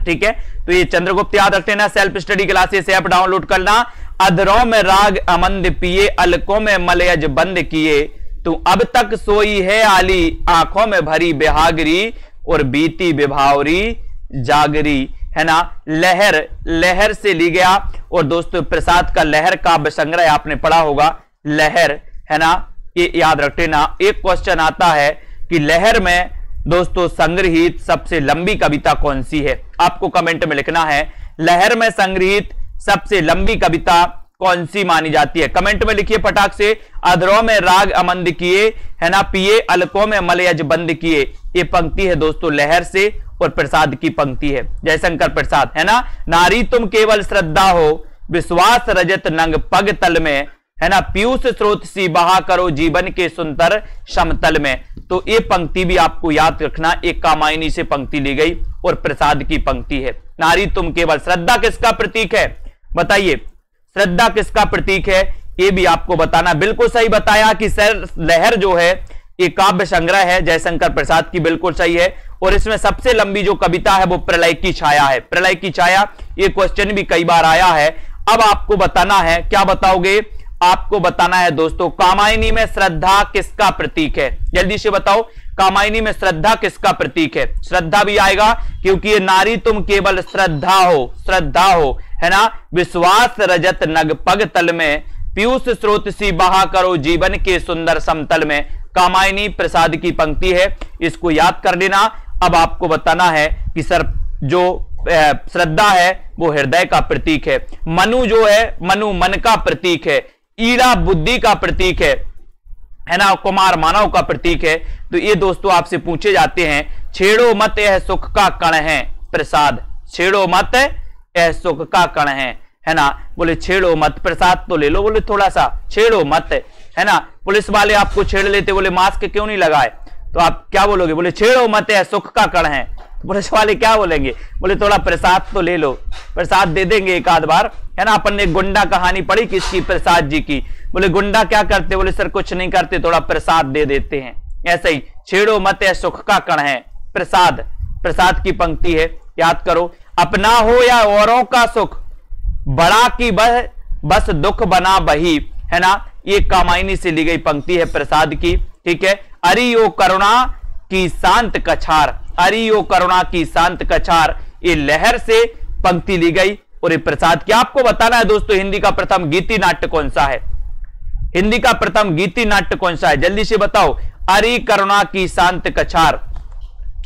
ठीक है? तो ये चंद्रगुप्त याद रखते ना self study classes app download करना। अधरों में राग अमंद पिए, अलकों में मलयज बंद किए। तू अब तक सोई है आली, आँखों में भरी बेहागरी और बीती विभावरी जागरी। है ना? लहर लहर से ली गया। और दोस्तों, प्रसाद का लहर काव्य संग्रह आपने पढ़ा होगा। लहर, है ना? ये याद रखते ना एक क्वेश्चन आता है कि लहर में दोस्तों, संग्रहित सबसे लंबी कविता कौन सी है? आपको कमेंट में लिखना है, लहर में संग्रहित सबसे लंबी कविता कौन सी मानी जाती है? कमेंट में लिखिए फटाक से, अधरों में राग अमंद किए, है ना, पिए, अलकों में मलयज बंद किए। ये पंक्ति है दोस्तों, लहर से और प्रसाद की पंक्ति है। जयशंकर प्रसाद, है ना? नारी तुम केवल श्रद्धा हो, विश्वास रजत नंग पग तल में है ना? पीयूष स्रोत सी बहा करो, जीवन के सुंदर समतल में। तो ये पंक्ति भी आपको याद रखना, एक कामायनी से पंक्ति ली गई और प्रसाद की पंक्ति है। नारी, तुम केवल श्रद्धा किसका प्रतीक है? बताइए, श्रद्धा किसका प्रतीक है? ये भी आपको बताना। बिल्कुल सही बताया कि सर, लहर जो है, ये काव्य संग्रह है, जयशंकर प्रसाद की बिल्कुल सही है। और इसमें सबसे लंबी जो कविता है, वो प्रलय की छाया है। प्रलय की छाया, ये क्वेश्चन भी कई बार आया है। अब आपको बताना है, क्या बताओगे? आपको बताना है दोस्तों, कामायनी में श्रद्धा किसका प्रतीक है? जल्दी से बताओ, कामायनी में श्रद्धा किसका प्रतीक है? श्रद्धा भी आएगा, क्योंकि ये नारी तुम केवल श्रद्धा हो श्रद्धा हो, है ना? विश्वास रजत नग पग तल में, पीयूष स्रोत सी बहा करो जीवन के सुंदर समतल में। कामायनी प्रसाद की पंक्ति है, इसको याद कर लेना। अब आपको बताना है कि सर, जो श्रद्धा है, वो हृदय का प्रतीक है। मनु जो है, मनु मन का प्रतीक है। ईड़ा बुद्धि का प्रतीक है है ना? कुमार मानव का प्रतीक है। तो ये दोस्तों आपसे पूछे जाते हैं, छेड़ो मत यह सुख का कण है, प्रसाद। छेड़ो मत यह सुख का कण है है ना? बोले, छेड़ो मत, प्रसाद तो ले लो। बोले थोड़ा सा छेड़ो मत, है ना? पुलिस वाले आपको छेड़ लेते, बोले, मास्क क्यों नहीं लगाए? तो आप क्या बोलोगे? बोले, छेड़ो मत है सुख का कण है। पुलिस वाले क्या बोलेंगे? बोले, थोड़ा प्रसाद तो ले लो। प्रसाद दे देंगे एक आध बार। है ना, अपन ने गुंडा कहानी पढ़ी किसकी? प्रसाद जी की। बोले, गुंडा क्या करते? बोले, सर, कुछ नहीं करते, थोड़ा प्रसाद दे देते हैं। ऐसे ही, छेड़ो मत है सुख का कण है। प्रसाद प्रसाद की पंक्ति है, याद करो। अपना हो या औरों का सुख, बड़ा की बह, बस दुख बना बही। है ना, ये कामायनी से ली गई पंक्ति है प्रसाद की। ठीक है, अरियो करुणा की शांत कछार। अरियो करुणा की शांत कछार। ये लहर से पंक्ति ली गई। और ये प्रसाद क्या आपको बताना है दोस्तों? हिंदी का प्रथम गीति नाट्य कौन सा है? हिंदी का प्रथम गीति नाट्य कौन सा है? जल्दी से बताओ। अरि करुणा की शांत कछार।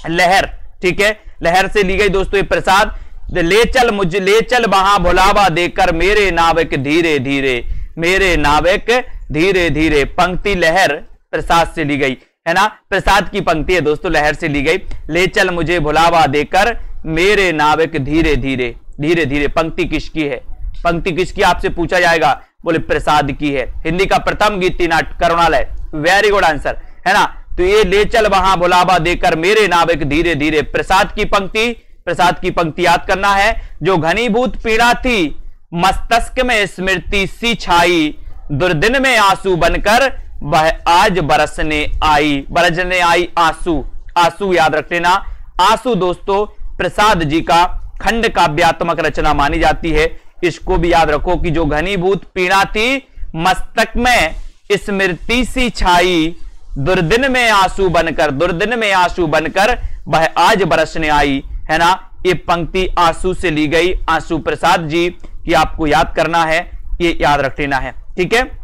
लहर, ठीक है? लहर से ली गई दोस्तों ये प्रसाद। ले चल मुझ, ले चल वहाँ भुलावा देकर मेरे नाविक धीरे धीरे, मेरे नाविक धीरे धीरे। पंक्ति लहर प्रसाद से ली गई। है ना? प्रसाद की पंक्ति है दोस्तों, लहर से ली गई। ले चल मुझे भुलावा देकर, मेरे नाविक धीरे धीरे धीरे धीरे। पंक्ति किसकी है? पंक्ति किसकी आपसे पूछा जाएगा? बोले, प्रसाद की है। हिंदी का प्रथम गीति नाट करुणालय। वेरी गुड आंसर है ना? तो ये ले चल वहाँ भुलावा देकर, मेरे नाविक धीरे धीरे। प्रसाद की पंक्ति, प्रसाद की पंक्ति याद करना है। जो घनीभूत पीड़ा थी, मस्तिष्क में स्मृति सी छाई, दुर्दिन में आँसू बनकर वह आज बरसने आई बरसने आई आँसू। आँसू याद रख लेना आँसू दोस्तों, प्रसाद जी का खंड काव्यात्मक रचना मानी जाती है। इसको भी याद रखो कि जो घनीभूत पीड़ा थी, मस्तक में स्मृति सी छाई। दुर्दिन में आँसू बनकर, दुर्दिन में आँसू बनकर वह आज बरसने आई, है ना? ये पंक्ति आँसू से ली गई। आँसू प्रसाद जी, की आपको याद करना है, ये याद रख लेना है। ठीक है?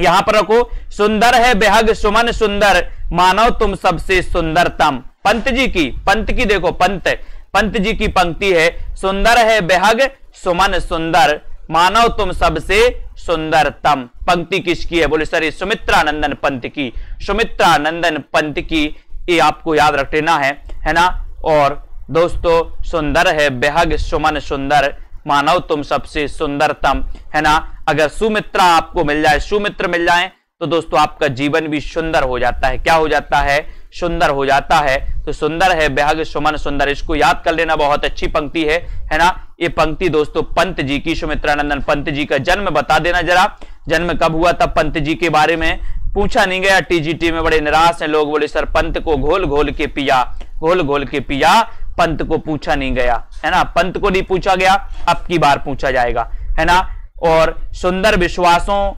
यहाँ पर रखो, सुंदर है बेहग सुमन सुंदर, मानव तुम सबसे सुंदरतम। पंत जी की, पंत की देखो पंत पंत जी की पंक्ति है, सुंदर है बेहग सुमन सुंदर, मानव तुम सबसे सुंदरतम। पंक्ति किसकी है? बोले, सर सुमित्रानंदन पंत की सुमित्रा नंदन पंत की, ये आपको याद रख लेना है है ना? और दोस्तों, सुंदर है बेहग सुमन सुंदर, मानव तुम सबसे सुंदरतम, है ना? अगर सुमित्रा आपको मिल जाए, सुमित्र मिल जाए तो दोस्तों आपका जीवन भी सुंदर हो जाता है। क्या हो जाता है? सुंदर हो जाता है। तो सुंदर है बेहग सुमन सुंदर। इसको याद कर लेना, बहुत अच्छी पंक्ति है है ना? ये पंक्ति दोस्तों पंत जी की, सुमित्रानंदन, पंत जी का जन्म बता देना जरा। जन्म कब हुआ था पंत जी के बारे में? पूछा नहीं गया, टीजीटी में बड़े निराश हैं लोग, बोले, सर, पंत को घोल घोल के पिया, घोल घोल के पिया। पंत को पूछा नहीं गया, है ना? पंत को नहीं पूछा गया, अब की बार पूछा जाएगा, है ना? और सुंदर विश्वासों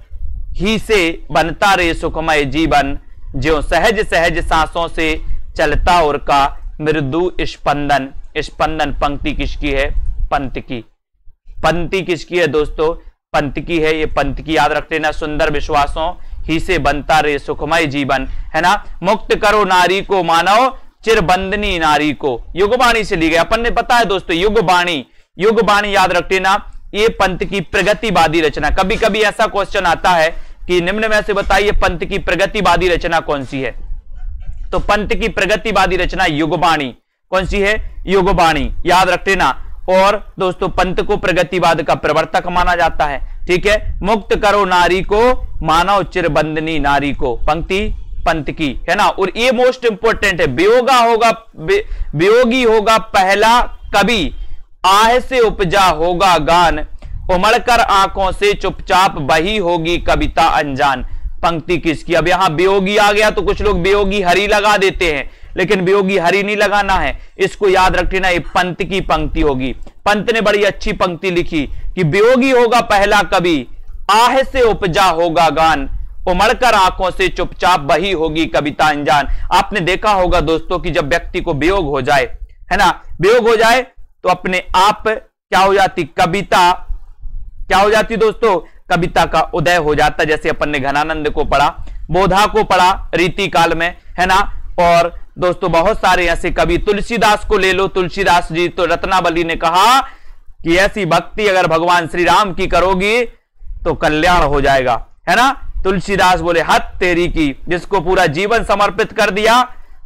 ही से बनता रे सुखमय जीवन जो सहज सहज सांसों से चलता और का मृदु स्पंदन स्पंदन पंक्ति किसकी है? पंत की। पंक्ति किसकी है दोस्तों? पंत की है, ये पंत की याद रख लेना। सुंदर विश्वासों ही से बनता रे सुखमय जीवन। है ना? मुक्त करो नारी को, मानव चिरबंदनी नारी को। युगबाणी से ली गई। अपन ने पता है दोस्तों युग बाणी युग बाणी याद रख लेना। ये पंत की प्रगतिवादी रचना। कभी कभी ऐसा क्वेश्चन आता है कि निम्न में से बताइए पंत की प्रगतिवादी रचना कौन सी है? तो पंत की प्रगतिवादी रचना युगबाणी। कौन सी है? युगबाणी। याद रख लेना और दोस्तों, पंत को प्रगतिवाद का प्रवर्तक माना जाता है। ठीक है? मुक्त करो नारी को, मानव चिरबंदनी नारी को। पंक्ति पंत की, है ना? और ये मोस्ट इंपोर्टेंट है। वियोगा होगा वियोगी होगा पहला कवि। आह से उपजा होगा गान। उमड़कर आँखों से चुपचाप बही होगी कविता अनजान। पंक्ति किसकी? अब यहाँ वियोगी आ गया तो कुछ लोग वियोगी हरी लगा देते हैं, लेकिन वियोगी हरी नहीं लगाना है। इसको याद रखना ये पंत की पंक्ति होगी। पंत ने बड़ी अच्छी पंक्ति लिखी कि वियोगी होगा पहला कवि, आह से उपजा होगा गान। उमड़कर आँखों से चुपचाप बही होगी कविता अनजान। आपने देखा होगा दोस्तों कि जब व्यक्ति को वियोग हो जाए, है ना? वियोग हो जाए तो अपने आप क्या हो जाती? कविता। क्या हो जाती दोस्तों? कविता का उदय हो जाता, जैसे अपन ने घनानंद को पढ़ा, बोधा को पढ़ा, रीति काल में, है ना? और दोस्तों, बहुत सारे ऐसे कवि, तुलसीदास को ले लो, तुलसीदास जी तो रत्नावली ने कहा कि ऐसी भक्ति अगर भगवान श्री राम की करोगी तो कल्याण हो जाएगा, है ना? तुलसीदास बोले हत तेरी की, जिसको पूरा जीवन समर्पित कर दिया,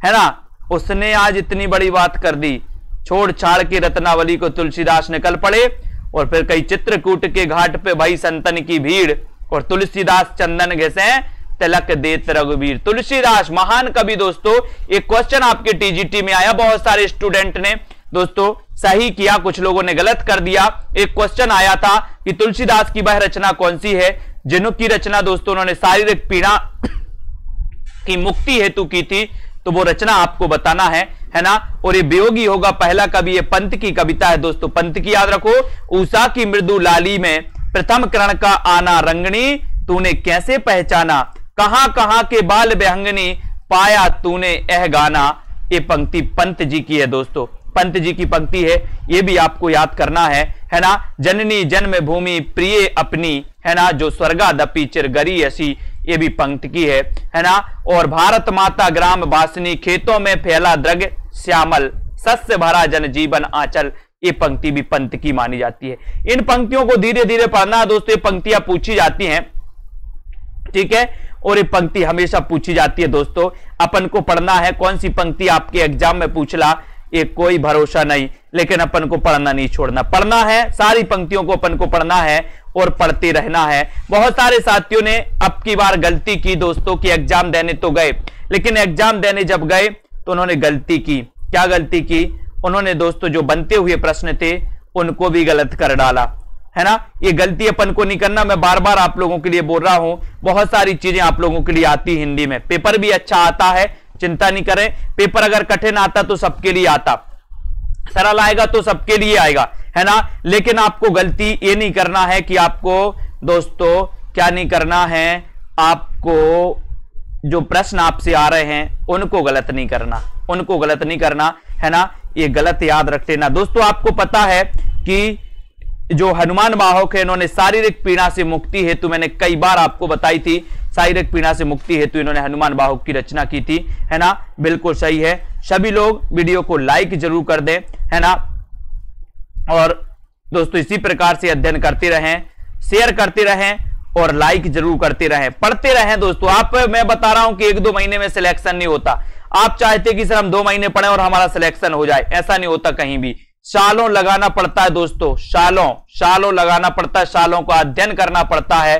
है ना? उसने आज इतनी बड़ी बात कर दी। छोड़ छाड़ के रत्नावली को तुलसीदास निकल पड़े और फिर कई चित्रकूट के घाट पे भाई संतन की भीड़ और तुलसीदास चंदन घिसे तिलक देत रघुवीर। तुलसीदास, महान कवि दोस्तों, एक क्वेश्चन आपके टीजीटी में आया, बहुत सारे स्टूडेंट ने। दोस्तों, सही किया, कुछ लोगों ने गलत कर दिया। एक क्वेश्चन आया था कि तुलसीदास की वह रचना कौन सी है? जिन्हों की रचना दोस्तों, उन्होंने शारीरिक पीड़ा की मुक्ति हेतु की थी तो वो रचना आपको बताना है। है ना? और ये वियोगी होगा पहला कवि, ये पंत की कविता है दोस्तों। पंत की याद रखो उषा की मृदु लाली में प्रथम करण का आना रंगनी, तूने कैसे पहचाना? कहाँ कहाँ के बाल बेहंगनी, पाया तूने एह गाना? ये पंक्ति पंत जी की है दोस्तों। पंत जी की पंक्ति है, ये भी आपको याद करना है। है ना? जननी जन्म भूमि प्रिय अपनी, है ना? जो स्वर्गा दपी चिरगरी ऐसी ये भी पंक्ति की है है ना? और भारत माता ग्राम बासनी खेतों में फैला द्रग, श्यामल, सस्य भरा जन जीवन आंचल, ये पंक्ति भी पंत की मानी जाती है। इन पंक्तियों को धीरे धीरे पढ़ना दोस्तों, ये पंक्तियाँ पूछी जाती हैं, ठीक है? और ये पंक्ति हमेशा पूछी जाती है दोस्तों। अपन को पढ़ना है, कौन सी पंक्ति आपके एग्ज़ाम में पूछला? ये कोई भरोसा नहीं। लेकिन अपन को पढ़ना नहीं छोड़ना। पढ़ना है, सारी पंक्तियों को अपन को पढ़ना है और पढ़ते रहना है। बहुत सारे साथियों ने अब की बार गलती की, दोस्तों, की एग्ज़ाम देने तो गए। लेकिन एग्ज़ाम देने जब गए तो उन्होंने गलती की। क्या गलती की? उन्होंने, दोस्तों, जो बनते हुए प्रश्न थे, उनको भी गलत कर डाला। है ना? ये गलती अपन को नहीं करना। मैं बार बार आप लोगों के लिए बोल रहा हूँ, बहुत सारी चीज़ें आप लोगों के लिए आती हिंदी में। पेपर भी अच्छा आता है चिंता नहीं करें। पेपर अगर कठिन आता तो सबके लिए आता। सरल आएगा तो सबके लिए आएगा, है ना? लेकिन आपको गलती ये नहीं करना है कि आपको, दोस्तों, क्या नहीं करना है? आपको जो प्रश्न आपसे आ रहे हैं, उनको गलत नहीं करना। उनको गलत नहीं करना, है ना? ये गलत याद रख लेना दोस्तों, आपको पता है कि जो हनुमान बाहक है इन्होंने शारीरिक पीड़ा से मुक्ति हेतु मैंने कई बार आपको बताई थी, शारीरिक पीड़ा से मुक्ति हेतु इन्होंने हनुमान बाहुक की रचना की थी, है ना? बिल्कुल सही है। सभी लोग वीडियो को लाइक ज़रूर कर दें, है ना? और दोस्तों, इसी प्रकार से अध्ययन करते रहें, शेयर करते रहें और लाइक ज़रूर करते रहें। पढ़ते रहें दोस्तों, आप, मैं बता रहा हूँ कि एक दो महीने में सिलेक्शन नहीं होता। आप चाहते कि सर हम दो महीने पढ़ें और हमारा सिलेक्शन हो जाए, ऐसा नहीं होता कहीं भी। सालों लगाना पड़ता है दोस्तों सालों सालों लगाना पड़ता है सालों का अध्ययन करना पड़ता है,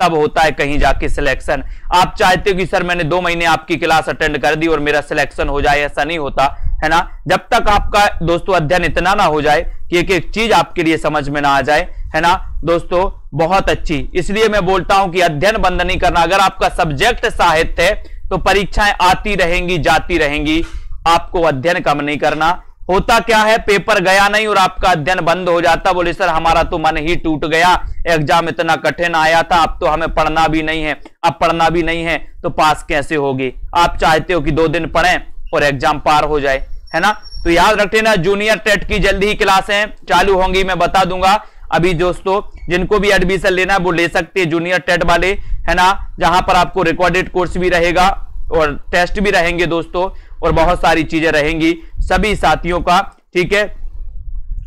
तब होता है कहीं जाके सिलेक्शन आप चाहते हो कि सर मैंने दो महीने आपकी क्लास अटेंड कर दी और मेरा सिलेक्शन हो जाए, ऐसा नहीं होता, है ना? जब तक आपका दोस्तों अध्ययन इतना ना हो जाए कि एक एक चीज़ आपके लिए समझ में ना आ जाए, है ना? दोस्तों, बहुत अच्छी। इसलिए मैं बोलता हूँ कि अध्ययन बंद नहीं करना। अगर आपका सब्जेक्ट साहित्य है तो परीक्षाएँ आती रहेंगी, जाती रहेंगी। आपको अध्ययन कम नहीं करना। होता क्या है? पेपर गया नहीं और आपका अध्ययन बंद हो जाता। बोले, सर, हमारा तो मन ही टूट गया। एग्ज़ाम इतना कठिन आया था, अब तो हमें पढ़ना भी नहीं है। अब पढ़ना भी नहीं है तो पास कैसे होगी? आप चाहते हो कि दो दिन पढ़ें और एग्ज़ाम पार हो जाए, है ना? तो याद रख लेना जूनियर टेट की जल्दी ही क्लासें चालू होंगी, मैं बता दूँगा। अभी दोस्तों, जिनको भी एडमिशन लेना है, वो ले सकते हैं जूनियर टेट वाले, है ना? जहाँ पर आपको रिकॉर्डेड कोर्स भी रहेगा और टेस्ट भी रहेंगे दोस्तों और बहुत सारी चीज़ें रहेंगी। सभी साथियों का, ठीक है?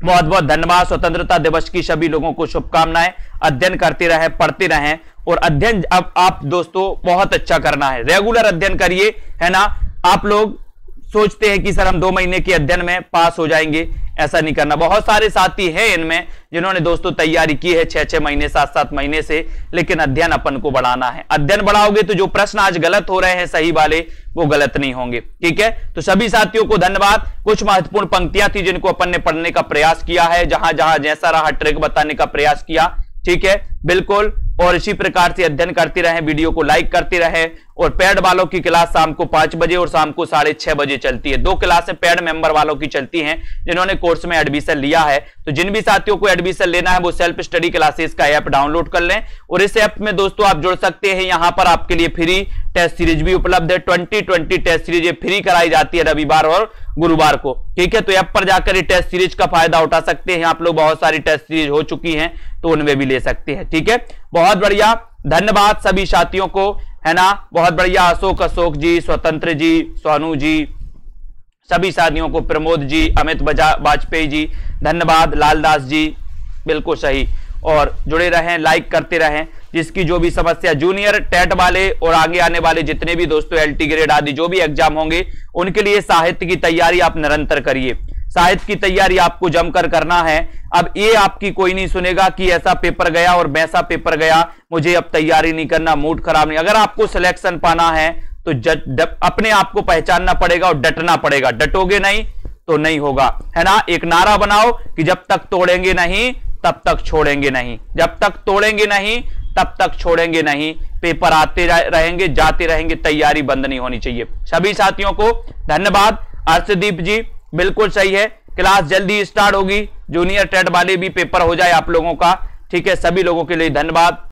बहुत बहुत धन्यवाद। स्वतंत्रता दिवस की सभी लोगों को शुभकामनाएँ। अध्ययन करते रहे, पढ़ते रहें और अध्ययन अब आप दोस्तों बहुत अच्छा करना है। रेगुलर अध्ययन करिए, है ना? आप लोग सोचते हैं कि सर हम दो महीने के अध्ययन में पास हो जाएँगे। ऐसा नहीं करना। बहुत सारे साथी हैं इनमें जिन्होंने दोस्तों तैयारी की है छह छह महीने सात सात महीने से, लेकिन अध्ययन अपन को बढ़ाना है। अध्ययन बढ़ाओगे तो जो प्रश्न आज गलत हो रहे हैं सही वाले, वो गलत नहीं होंगे। ठीक है? तो सभी साथियों को धन्यवाद। कुछ महत्वपूर्ण पंक्तियाँ थी जिनको अपन ने पढ़ने का प्रयास किया है। जहाँ जहाँ जैसा रहा, ट्रिक बताने का प्रयास किया। ठीक है? बिल्कुल। और इसी प्रकार से अध्ययन करते रहे, वीडियो को लाइक करते रहे और पेड वालों की क्लास शाम को पाँच बजे और शाम को साढ़े छह बजे चलती है। दो क्लासें पेड मेंबर वालों की चलती हैं, जिन्होंने कोर्स में एडमिशन लिया है। तो जिन भी साथियों को एडमिशन लेना है, वो सेल्फ स्टडी क्लासेस का ऐप डाउनलोड कर लें और इस ऐप में दोस्तों आप जुड़ सकते हैं। यहाँ पर आपके लिए फ्री टेस्ट सीरीज़ भी उपलब्ध है। Twenty twenty test series free कराई जाती है रविवार और गुरुवार को। ठीक है तो ऐप पर जाकर टेस्ट सीरीज़ का फ़ायदा उठा सकते हैं। आप लोग बहुत सारी टेस्ट सीरीज़ हो चुकी हैं तो उनमें भी ले सकते हैं। ठीक है, बहुत बढ़िया। धन्यवाद सभी साथियों को, है ना? बहुत बढ़िया। अशोक अशोक जी, स्वतंत्र जी, सोनू जी, सभी साथियों को प्रमोद जी, अमित वाजपेयी जी, धन्यवाद। लालदास जी, बिल्कुल सही। और जुड़े रहें लाइक करते रहें। जिसकी जो भी समस्या जूनियर टेट वाले और आगे आने वाले जितने भी दोस्तों एलटी ग्रेड आदि, जो भी एग्ज़ाम होंगे, उनके लिए साहित्य की तैयारी आप निरंतर करिए। साहित्य की तैयारी आपको जमकर करना है। अब ये आपकी कोई नहीं सुनेगा कि ऐसा पेपर गया और वैसा पेपर गया। मुझे अब तैयारी नहीं करना मूड खराब नहीं। अगर आपको सिलेक्शन पाना है तो अपने आप को पहचानना पड़ेगा और डटना पड़ेगा। डटोगे नहीं तो नहीं होगा। है ना? एक नारा बनाओ कि जब तक तोड़ेंगे नहीं तब तक छोड़ेंगे नहीं। जब तक तोड़ेंगे नहीं, तब तक छोड़ेंगे नहीं। पेपर आते रहेंगे, जाते रहेंगे, तैयारी बंद नहीं होनी चाहिए। सभी साथियों को धन्यवाद। अर्षदीप जी, बिल्कुल सही है। क्लास जल्दी स्टार्ट होगी। जूनियर टेट वाले भी पेपर हो जाए आप लोगों का। ठीक है, सभी लोगों के लिए धन्यवाद।